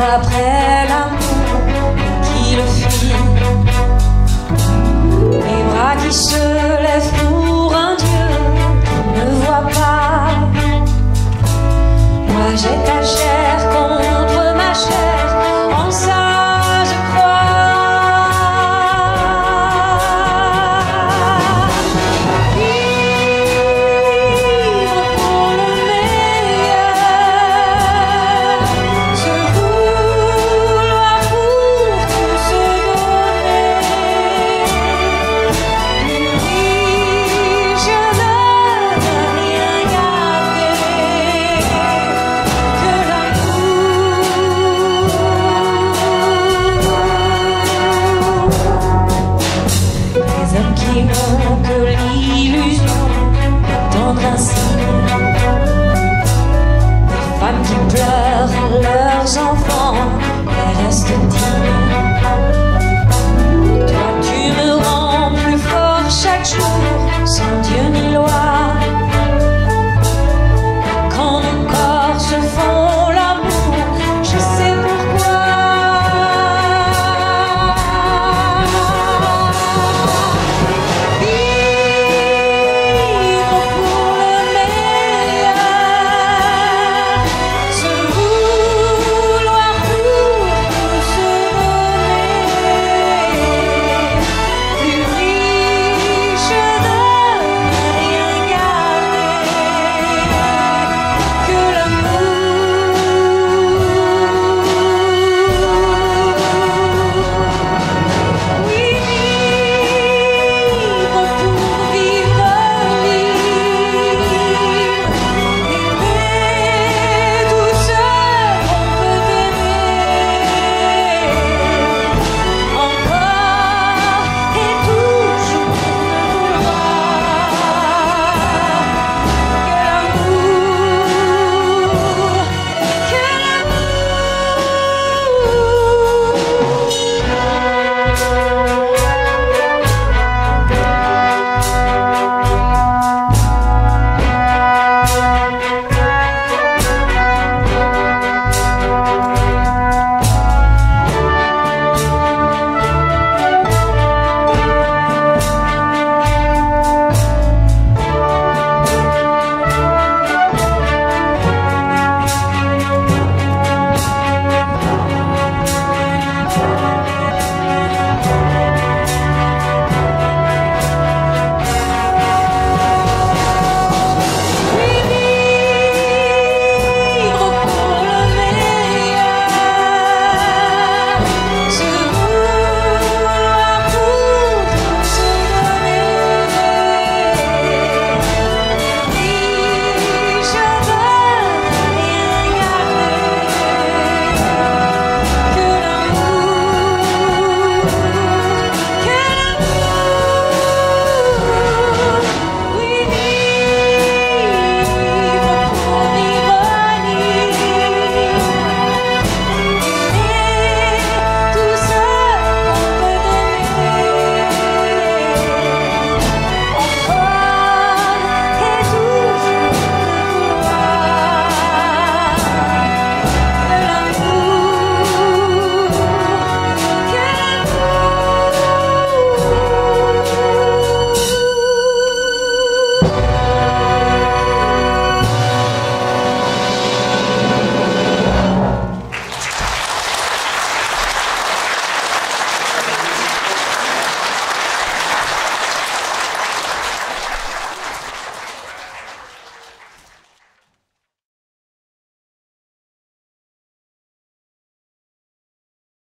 après l'amour qui le fuit. Les bras qui se N'ont que l'illusion d'attendre un signe. Les femmes qui pleurent leurs enfants et restent.